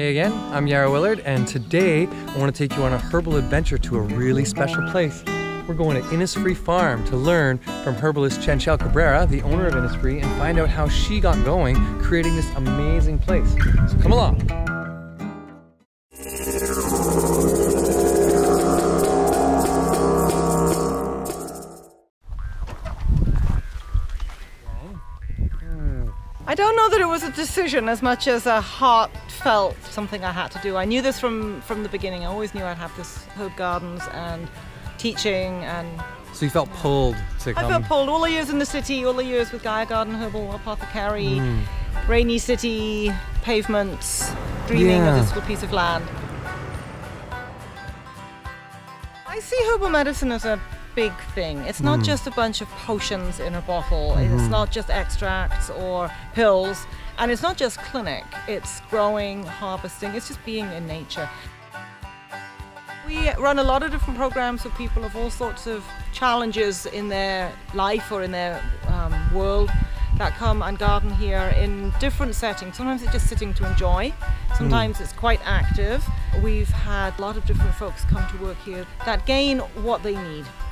Hey again, I'm Yarrow Willard, and today I want to take you on a herbal adventure to a really special place. We're going to Innisfree Farm to learn from herbalist Chanchal Cabrera, the owner of Innisfree, and find out how she got going creating this amazing place. So come along. I don't know that it was a decision as much as a heartfelt something I had to do. I knew this from, from the beginning. I always knew I'd have this herb gardens and teaching and So you felt pulled to come? I felt pulled all the years in the city, all the years with Gaia Garden Herbal Apothecary, hmm. rainy city, pavements, dreaming Yeah. of this little piece of land. I see herbal medicine as a big thing. It's not hmm. just a bunch of potions in a bottle. Mm-hmm. It's not just extracts or pills. And it's not just clinic. It's growing, harvesting. It's just being in nature. We run a lot of different programs for people of all sorts of challenges in their life or in their um, world that come and garden here in different settings. Sometimes it's just sitting to enjoy, sometimes hmm. it's quite active. We've had a lot of different folks come to work here that gain what they need from being here.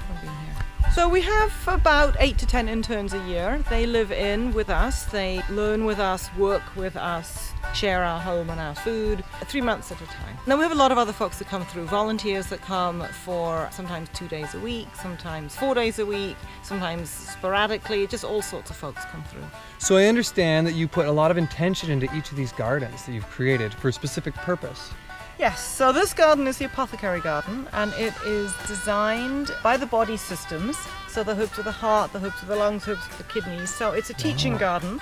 So we have about eight to ten interns a year. They live in with us, they learn with us, work with us, share our home and our food, three months at a time. Now we have a lot of other folks that come through, volunteers that come for sometimes two days a week, sometimes four days a week, sometimes sporadically, just all sorts of folks come through. So I understand that you put a lot of intention into each of these gardens that you've created for a specific purpose. Yes, so this garden is the apothecary garden and it is designed by the body systems. So the herbs of the heart, the herbs of the lungs, herbs of the kidneys. So it's a teaching uh-huh. garden.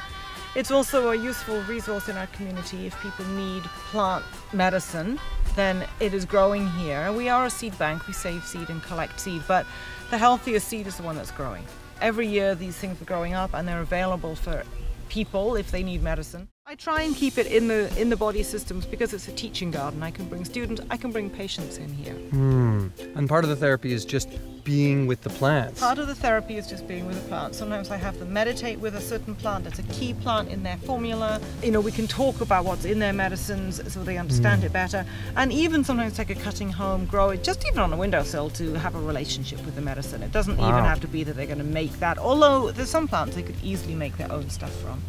It's also a useful resource in our community if people need plant medicine, then it is growing here. We are a seed bank, we save seed and collect seed, but the healthiest seed is the one that's growing. Every year these things are growing up and they're available for people if they need medicine. I try and keep it in the in the body systems because it's a teaching garden. I can bring students, I can bring patients in here. Hmm. And part of the therapy is just being with the plants. Part of the therapy is just being with a plant. Sometimes I have them meditate with a certain plant that's a key plant in their formula. You know, we can talk about what's in their medicines so they understand mm. it better. And even sometimes take a cutting home, grow it just even on a windowsill to have a relationship with the medicine. It doesn't Wow. even have to be that they're going to make that, although there's some plants they could easily make their own stuff from.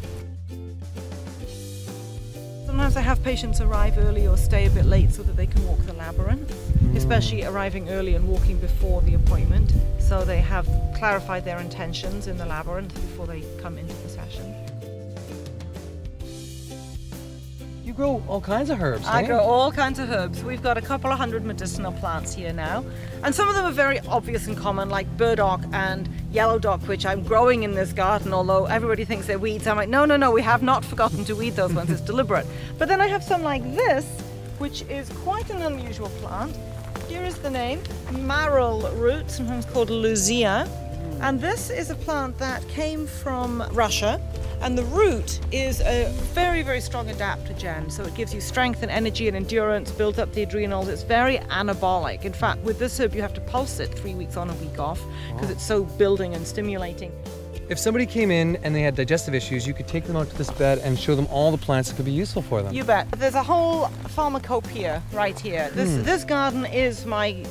Sometimes I have patients arrive early or stay a bit late so that they can walk the labyrinth, especially arriving early and walking before the appointment. So they have clarified their intentions in the labyrinth before they come into the session. You grow all kinds of herbs. I grow you? all kinds of herbs. We've got a couple of hundred medicinal plants here now. And some of them are very obvious and common, like burdock and yellow dock, which I'm growing in this garden, although everybody thinks they're weeds. I'm like, no, no, no, we have not forgotten to weed those ones. It's deliberate. But then I have some like this, which is quite an unusual plant. Here is the name, maral root, sometimes called leuzea. And this is a plant that came from Russia. And the root is a very, very strong adaptogen. So it gives you strength and energy and endurance, builds up the adrenals. It's very anabolic. In fact, with this herb, you have to pulse it three weeks on, a week off, because it's so building and stimulating. If somebody came in and they had digestive issues, you could take them out to this bed and show them all the plants that could be useful for them. You bet. There's a whole pharmacopoeia right here. This hmm. this garden is my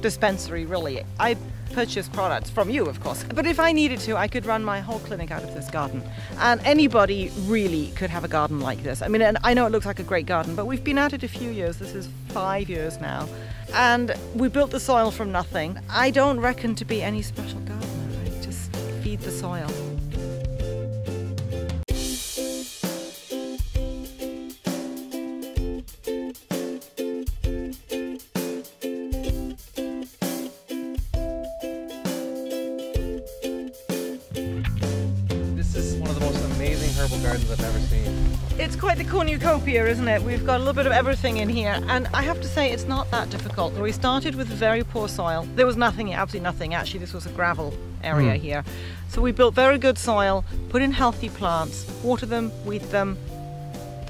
dispensary, really. I purchase products from you, of course. But if I needed to, I could run my whole clinic out of this garden. And anybody really could have a garden like this. I mean, and I know it looks like a great garden, but we've been at it a few years. This is five years now. And we built the soil from nothing. I don't reckon to be any special gardener. The soil. Gardens I've ever seen. It's quite the cornucopia, isn't it? We've got a little bit of everything in here, and I have to say it's not that difficult. We started with very poor soil. There was nothing, absolutely nothing. Actually, this was a gravel area hmm. here. So we built very good soil, put in healthy plants, water them, weed them,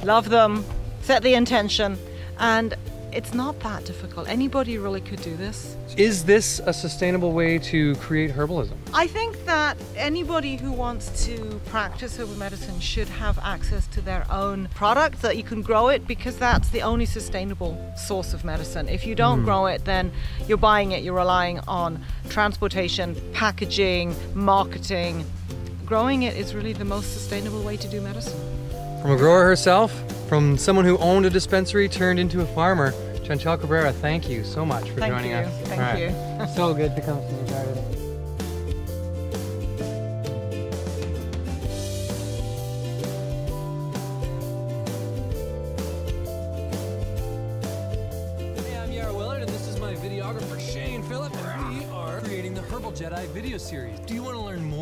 love them, set the intention, and it's not that difficult. Anybody really could do this. Is this a sustainable way to create herbalism? I think that anybody who wants to practice herbal medicine should have access to their own product that you can grow it because that's the only sustainable source of medicine. If you don't hmm. grow it, then you're buying it, you're relying on transportation, packaging, marketing. Growing it is really the most sustainable way to do medicine. From a grower herself, from someone who owned a dispensary turned into a farmer, Chanchal Cabrera, thank you so much for Thank joining you. us. Thank All right. you. so good to come to the garden. Hey, I'm Yarrow Willard, and this is my videographer Shane Philip, and we are creating the Herbal Jedi video series. Do you want to learn more about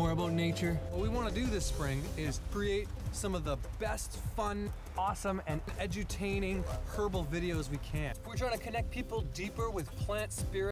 nature? What we want to do this spring is create some of the best, fun, awesome, and edutaining herbal videos we can. We're trying to connect people deeper with plant spirit.